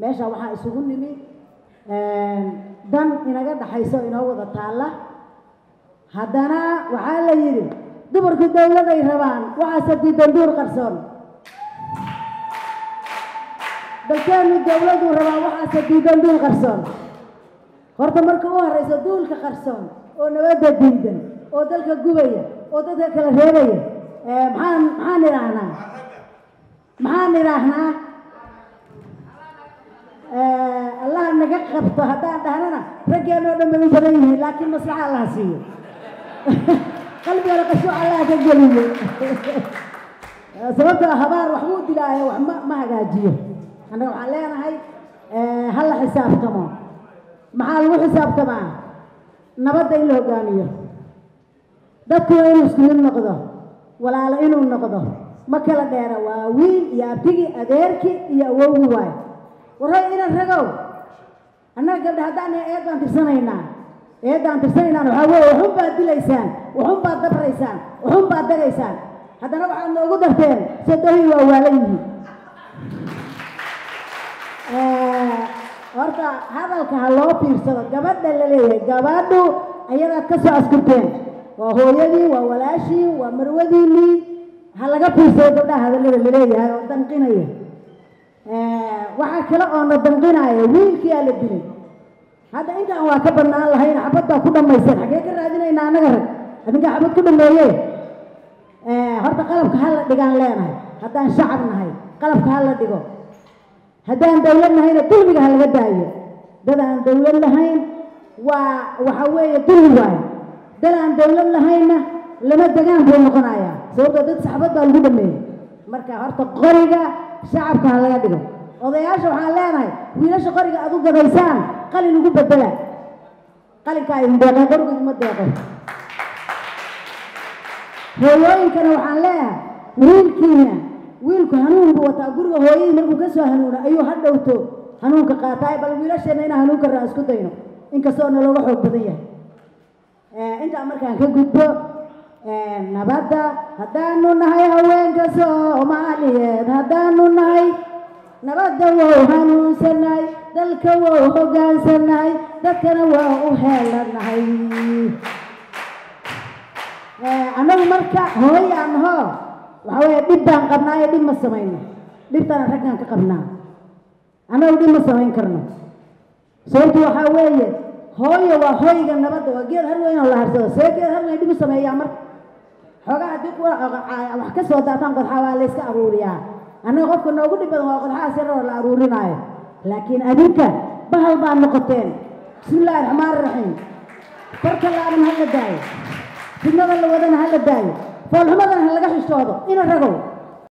meesha waxaa isugu nimi dan inaga dhaxayso inoo wada taalla. Haddana waxaa la yidhi dumarku dowladay rabaan waxaase diidan duur qarsoon. Dalkeenu dowladuu rabaa waxaase diidan duul qarsoon. Horta marka u horeyso duulka qarsoon oo nabadda diidan oo dalka gubaya oo dadka kala reebaya maxaan maxaan idhaahnaa? Maxaan idhaahnaa naga qabto haddaan dhahnana raggeen oo dhan bay u badan yihiin laakiin maslaxa allaha siiyo. Qalbigana qashuuc allaha ka geliyo sababtoo habaar wax buu dilaayo wax ma hagaajiyo. Annaga waxaan leenahay ha la xisaabtamo maxaa lagu xisaabtamaa nabadda in la hogaamiyo. Dadkuna inuu isku mid noqdo walaalo inuu noqdo. Ma kala dheera waa wiil iyo abtigii adeerkii iyo awowgii waayo warray inan ragow annaga gabdha haddaan eed baan tirsanaynaa. Eeddaan tirsanaynaan waxaa weeye waxun baad dilaysaan waxun baad dabraysaan waxun baad dagaysaan. Haddana waxaad noogu darteen sodohii waa waalan yihiin. Horta hadalka ha loo fiirsado gabadha la leeyahay gabadhu ayadaad ka soo askurteen waa hooyadii waa walaashii waa marwadiinii ha laga fiirsado gabdhaha hadallada la leeyahay oo danqinaya. Waxaa kale oo na danqinaya la dilay hadda intaan waa ka badnaan lahayn xabad baa ku dhammayseen xaggee ka raadinaynaa annaga rag? Adinkaa xabad ku dhameeye? Horta qalabka ha la dhigaan leenahay. Haddaan shacab nahay qalabka ha la dhigo. Haddaan dawlad nahayna dulmiga ha laga daayo. Dad aan dawlad lahayn waa waxa weeye dulmi waayo. Dad aan dawlad lahaynna lama degaan buu noqonayaa. Sababtoo dad saxbad baa lagu dhameeyey. Marka horta qoriga shacabka ha laga dhigo odayaasha waxaan leenahay wiilasha qoriga aad u gadaysaan qalin ugu bedela qalinkaa idin idima deeqo. Hooyooyinkana waxaan leeyahay wiilkiina wiilku hanuun buu wataa guriga hooyadii markuu ka soo hanuuna ayuu ha dhowto hanuunka qaataay bal wiilasheenna inaan hanuun karra isku dayno inkastoo nalooga xoog badan yahay. Intaa markaan ka gudbo nabadda haddaanu nahay haweenka soomaaliyeed haddaanu nahay nabadda wow hanuunsanahay dalka wow hogaansanahay dadkana waa u heelanahay. Annagu marka hooyaan hoo waxaa weeye dhib baan qabnaa dhib ma samayno. Dhibtana raggaan ka qabnaa. Annagu dhib ma samayn karno. Sababtu waxaa weeye hooyo waa hooyga nabadda waa geed har weyn oo la harsado. See geed har weyn dhib u sameeyaa marka? Xoogaa haddii kuwa wax ka soo daataan qodxaa waa layska aruuriyaa annaga qofka noogu dhib badan waa qodxahaas yar oo la aruurinaayo laakiin adinka bahal baa noqoteen bismi illaahi raxmaan raxiim farka laaban ha la daayo fidnada la wadana ha la daayo foolxumadana ha laga xishoodo ina ragow